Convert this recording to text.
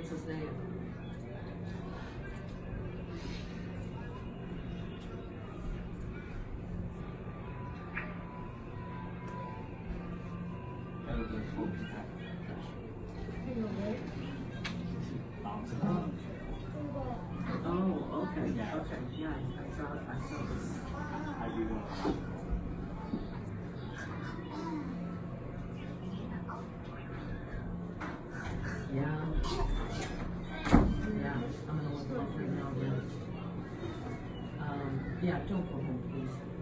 What's his name? Oh, okay, okay, yeah, I saw, I saw this. Yeah. Yeah, Yeah, don't.